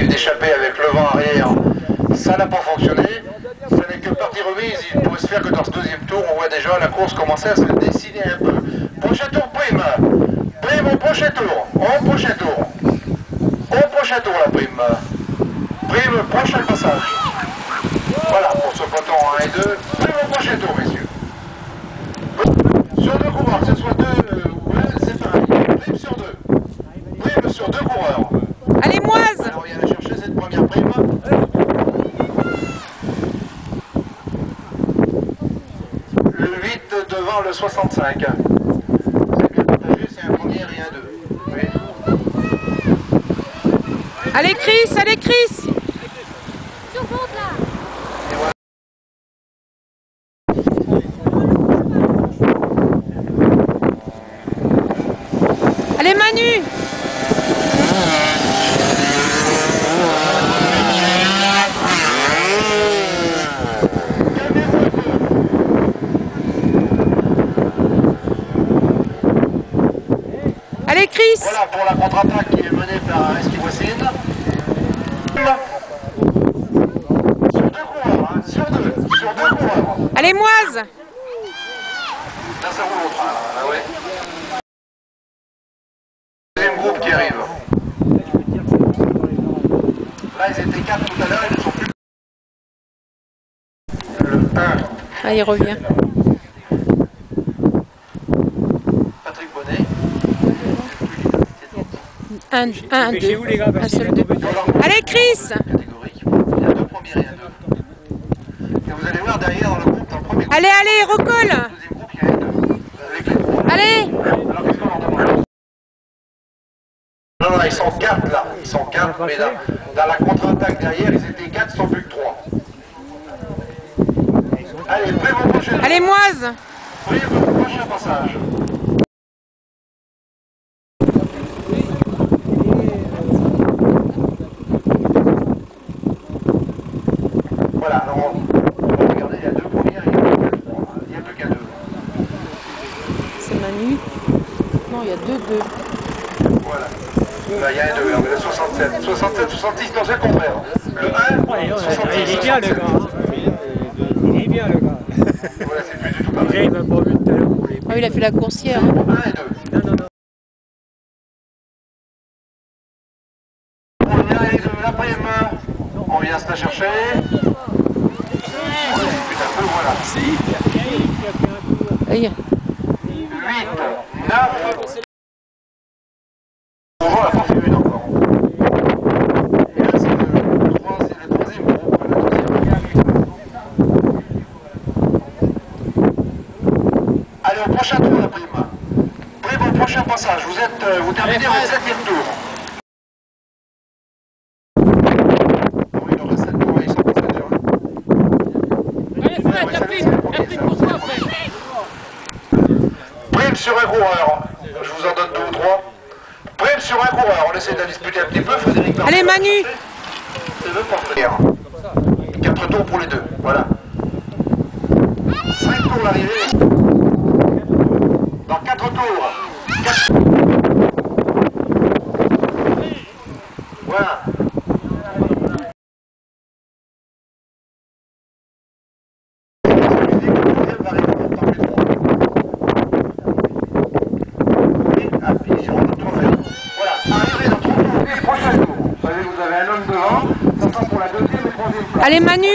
d'échapper avec le vent arrière, ça n'a pas fonctionné. Ce n'est que partie remise, il pourrait se faire que dans ce deuxième tour, on voit déjà la course commencer à se dessiner un peu. Prochain tour, prime. Prime au prochain tour. Au prochain tour. Au prochain tour, la prime. Prime, prochain passage. Voilà, pour ce peloton 1 et 2. Prime au prochain tour, messieurs. Sur deux coureurs, que ce soit deux euh, ou un, c'est pareil. Prime sur deux. Prime sur deux coureurs. Allez, Moise Alors, il y a à chercher cette première prime. Le 8 devant le 65. C'est bien partagé, c'est un et un deux. Allez, Chris Allez, Chris Allez, Manu Allez, Chris Voilà pour la contre-attaque qui est menée par Esquivoissine. Sur deux coureurs, hein, sur deux, sur deux coureurs. Allez, Moise Là, ça roule au train, là, ah ouais. Deuxième groupe qui arrive. Là, ils étaient quatre tout à l'heure, ils ne sont plus. Le 1, Ah, il revient. 1, 1, 2. où, les gars Un seul deux. Allez, Chris Catégorique. Il y a deux premiers et un deux. Et vous allez voir derrière dans le groupe, dans le premier groupe, Allez, allez, recolle. Allez Non, non, ils sont quatre là. Ils sont quatre, mais là, dans la contre-attaque derrière, ils étaient quatre, ils sont plus que trois. Allez, prêt mon prochain. Allez, Moise Prêt mon prochain passage. Voilà, alors on on va regarder, il y a deux premières, il y a plus que trois. Il n'y a plus qu'à deux. C'est Manu. Non, il y a 2, 2. Voilà. Là, il y a un 2, on est le 67. 67, 66, non, c'est le contraire. Le 1, 66, Il est bien le 67. gars. Il est bien le gars. Voilà, c'est plus du tout pareil. il m'a pas vu tout à l'heure Oh, il a fait la coursière. 1 et 2. Non, non, non. On vient aller de la prime. On vient se la chercher. Un peu, voilà. Aïe. 8, 9. On voit la force une encore. Et là, c'est le, trois- c'est le troisième groupe. La deuxième. Allez, au prochain tour, la prime. Prime au prochain passage. Vous, êtes, euh, vous terminez au septième tour. Prime, sur un coureur. Je vous en donne deux ou trois. Prime sur un coureur. On essaie de la disputer un petit peu. Frédéric Allez, Manu. Quatre tours pour les deux. Voilà. Cinq tours l'arrivée. Dans quatre tours. Quatre- Voilà. Celui-ci, le deuxième va arriver dans les trois. à finition de trophée. Voilà, arrivé dans 30 tours, puis prochain tour. Vous savez, vous avez un homme devant, ça sera pour la deuxième et troisième place. Allez, Manu